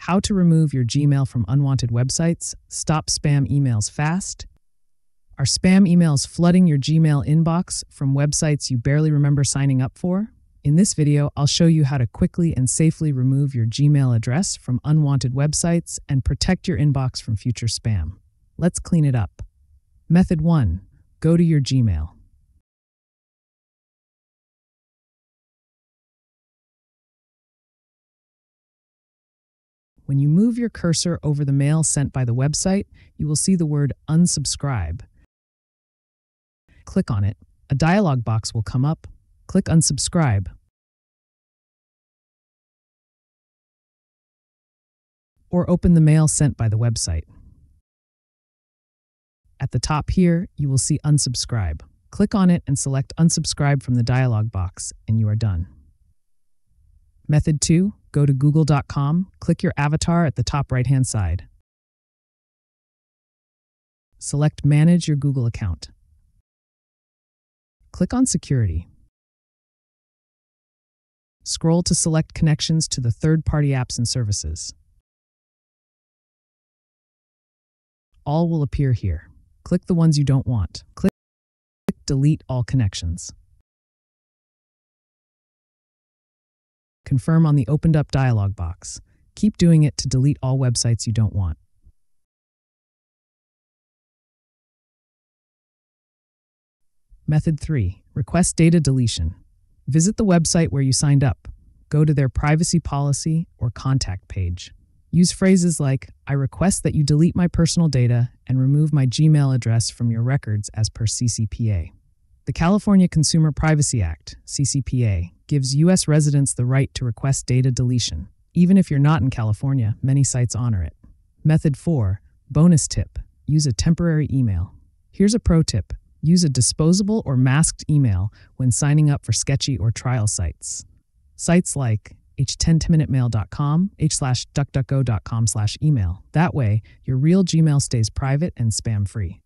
how to remove your Gmail from unwanted websites, stop spam emails fast. Are spam emails flooding your Gmail inbox from websites you barely remember signing up for? In this video, I'll show you how to quickly and safely remove your Gmail address from unwanted websites and protect your inbox from future spam. Let's clean it up. Method 1. Go to your Gmail. When you move your cursor over the mail sent by the website, you will see the word unsubscribe. Click on it. A dialog box will come up. Click unsubscribe. Or open the mail sent by the website. At the top here, you will see unsubscribe. Click on it and select unsubscribe from the dialog box, and you are done. Method 2 Go to google.com, click your avatar at the top right hand side. Select Manage your Google account. Click on Security. Scroll to select connections to the third party apps and services. All will appear here. Click the ones you don't want. Click Delete all connections. Confirm on the opened up dialog box. Keep doing it to delete all websites you don't want. Method 3. Request data deletion. Visit the website where you signed up. Go to their privacy policy or contact page. Use phrases like, I request that you delete my personal data and remove my Gmail address from your records as per CCPA. The California Consumer Privacy Act, CCPA, gives U.S. residents the right to request data deletion. Even if you're not in California, many sites honor it. Method 4 Bonus tip Use a temporary email. Here's a pro tip use a disposable or masked email when signing up for sketchy or trial sites. Sites like h10minutemail.com, h slash duckduckgo.com slash email. That way, your real Gmail stays private and spam free.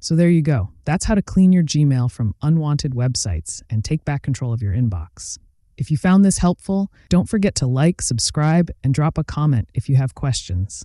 So there you go. That's how to clean your Gmail from unwanted websites and take back control of your inbox. If you found this helpful, don't forget to like, subscribe, and drop a comment if you have questions.